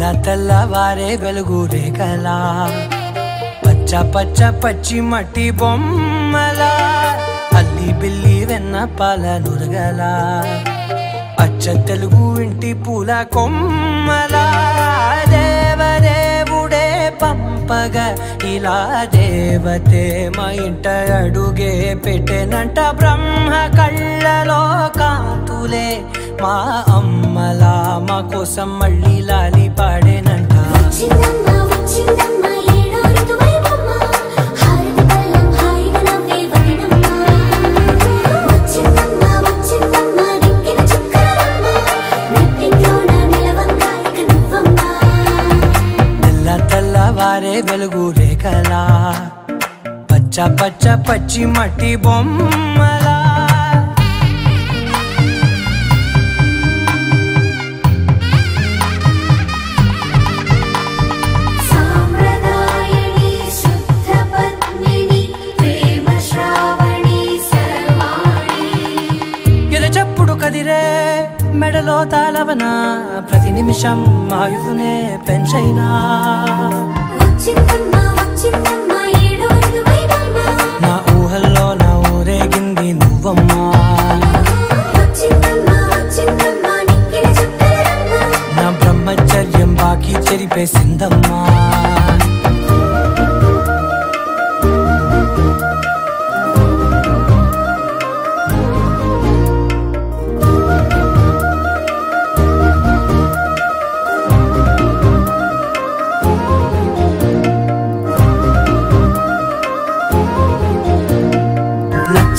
తెల్ల వారే వెలుగు రేఖలా పచ్చ పచ్చ పచ్చి మట్టి బొమ్మలా అల్లి బిల్లి వెన్న పాల నురగలా. అచ్చ తెలుగు ఇంటి పూల కొమ్మలా దేవదేవుడే పంపగ ఇలా దేవతే మా ఇంట అడుగే పెట్టెనంట బ్రహ్మ కళ్ళలో కాంతులే. మా అమ్మలా మా కోసం మళ్ళీ లాలి పాడేనంట. తెల్లవారే వెలుగు రేఖలా. పచ్చ పచ్చ పచ్చి మట్టి బొమ్మలా మెడలో తాళవన ప్రతి నిమిషం ఆయువునే పెంచైనా. నా ఊహల్లో నా ఊరేగింది నువ్వమ్మా. నా బ్రహ్మచర్యం బాకీ చెరిపేసిందమ్మా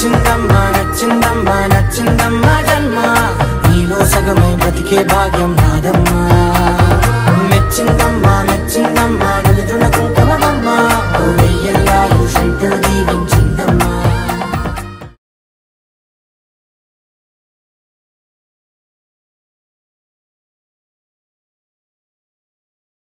నచ్చిందమ్మా నచ్చిందమ్మా నచ్చిందమ్మా జన్మ. నీలో సగమే బతికే భాగ్యం నాదమ్మా. మెచ్చిందమ్మా నచ్చిందమ్మా